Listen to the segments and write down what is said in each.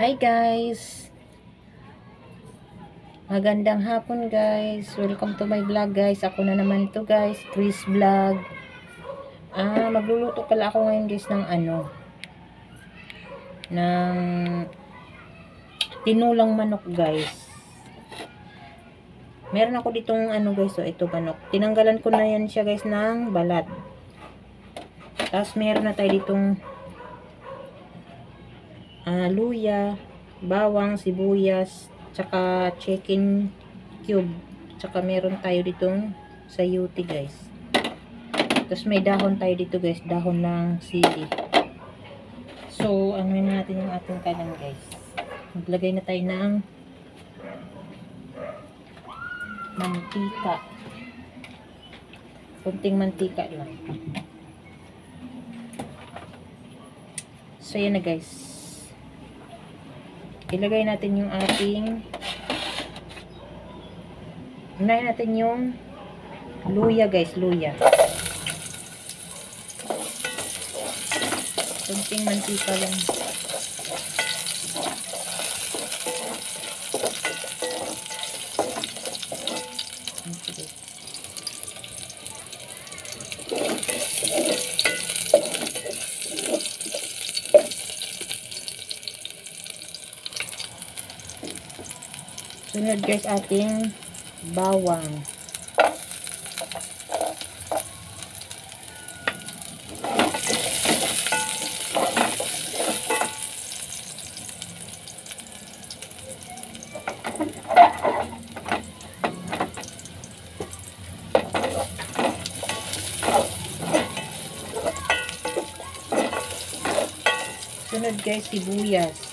Hi guys! Magandang hapon guys. Welcome to my vlog guys. Ako na naman to guys. Chris Vlog. Ah, magluluto pala ako ngayon guys ng ano. Ng tinulang manok guys. Meron ako ditong ano guys. So, ito manok. Tinanggalan ko na yan siya guys ng balat. Tapos meron na tayo ditong ah, luya, bawang, sibuyas, tsaka chicken cube. Tsaka meron tayo ditong sayuti guys. Tapos may dahon tayo dito guys, dahon ng sili. So, ano na natin yung ating kalan guys. Maglagay na tayo ng mantika. Kunting mantika lang. So, yan na guys. Ilagay natin yung ating Unahin natin yung luya guys, luya. Kunting mantika lang. Sunod guys ating bawang. Sunod guys sibuyas.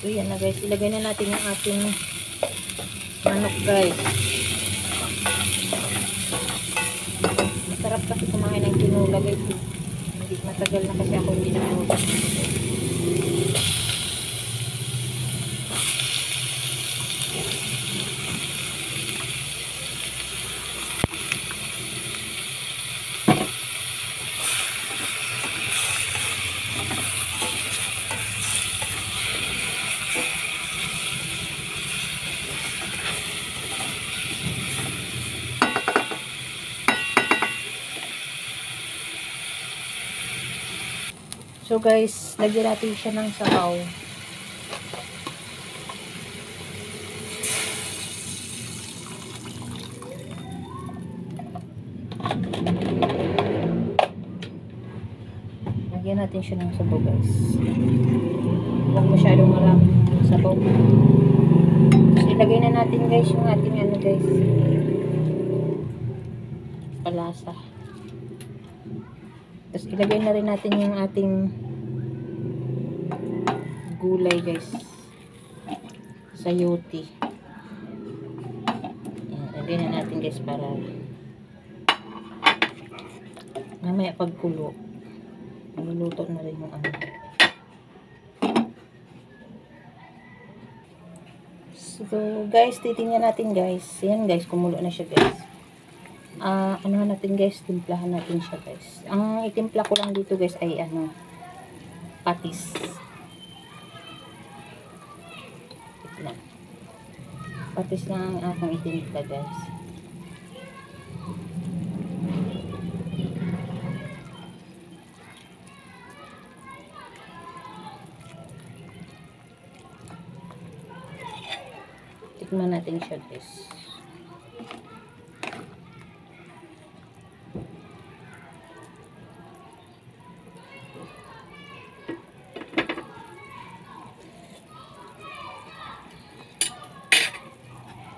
So, yan na guys. Ilagay na natin yung ating manok guys. Masarap kasi kumain ng tinula guys. Hindi matagal na kasi ako hindi nanood. So guys, lagyan natin siya ng sabaw. Lagyan natin siya ng sabaw guys. Huwag masyadong marami ng sabaw. So ilagay na natin guys yung ating ano guys. Palasa. Tapos ilagay na rin natin yung ating gulay guys. Sayuti. Yan, ilagay na natin guys para mamaya pagkulo. Maluluto na rin yung ano. So guys, titingnan natin guys. Yan guys, kumulo na siya guys ah ano natin guys, timplahan natin siya guys. Ang itimpla ko lang dito guys ay ano, patis. Lang. Patis lang ang akong itimpla guys. Tikman natin siya guys.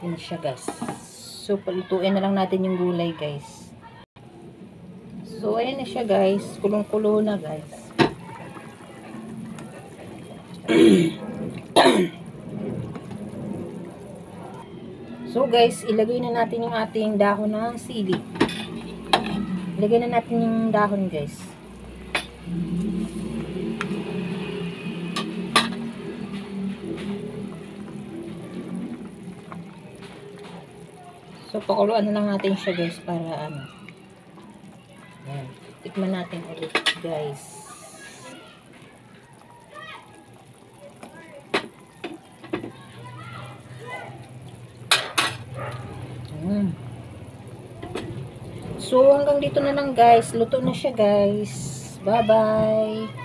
Yun siya guys. So, palutuin na lang natin yung gulay guys. So, ayan na siya guys. Kulong-kulo na guys. so, guys, ilagay na natin yung ating dahon ng sili. Ilagay na natin yung dahon guys. So, pakuluan na lang natin siya guys para ano. Ayan. Tikman natin ulit guys. Mm. So, hanggang dito na lang guys. Luto na siya guys. Bye-bye.